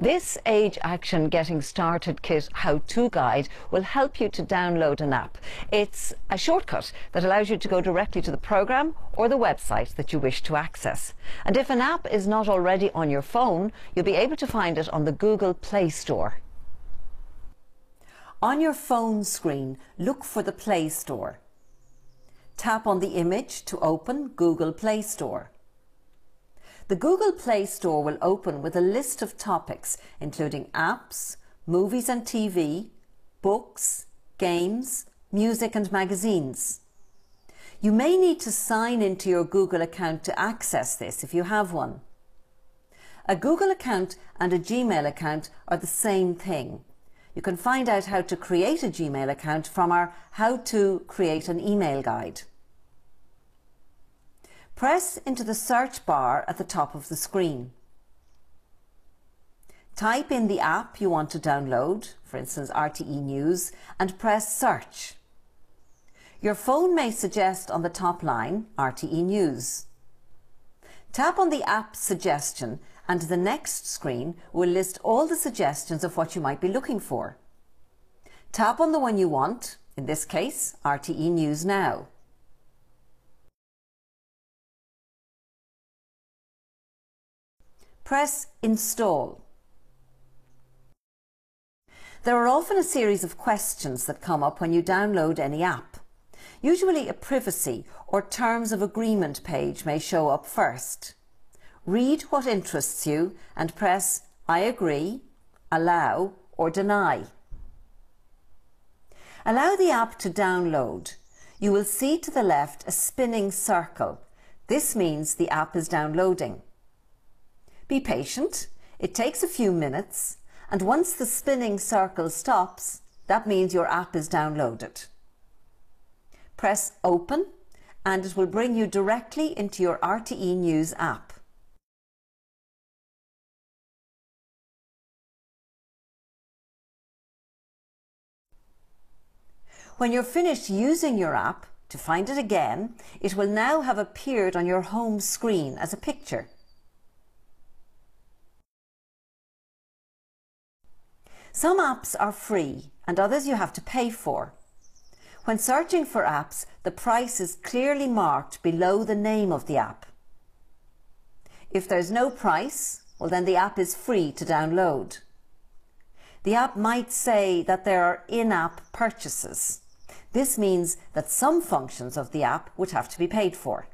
This Age Action Getting Started Kit how-to guide will help you to download an app. It's a shortcut that allows you to go directly to the programme or the website that you wish to access. And if an app is not already on your phone, you'll be able to find it on the Google Play Store. On your phone screen, look for the Play Store. Tap on the image to open Google Play Store. The Google Play Store will open with a list of topics including apps, movies and TV, books, games, music and magazines. You may need to sign into your Google account to access this if you have one. A Google account and a Gmail account are the same thing. You can find out how to create a Gmail account from our How to Create an Email Guide. Press into the search bar at the top of the screen. Type in the app you want to download, for instance RTE News, and press search. Your phone may suggest on the top line RTE News. Tap on the app suggestion and the next screen will list all the suggestions of what you might be looking for. Tap on the one you want, in this case RTE News Now. Press Install. There are often a series of questions that come up when you download any app. Usually a privacy or terms of agreement page may show up first. Read what interests you and press I agree, allow or deny. Allow the app to download. You will see to the left a spinning circle. This means the app is downloading. Be patient. It takes a few minutes and once the spinning circle stops, that means your app is downloaded. Press open and it will bring you directly into your RTE News app. When you're finished using your app, to find it again, it will now have appeared on your home screen as a picture. Some apps are free and others you have to pay for. When searching for apps, the price is clearly marked below the name of the app. If there's no price, well then the app is free to download. The app might say that there are in-app purchases. This means that some functions of the app would have to be paid for.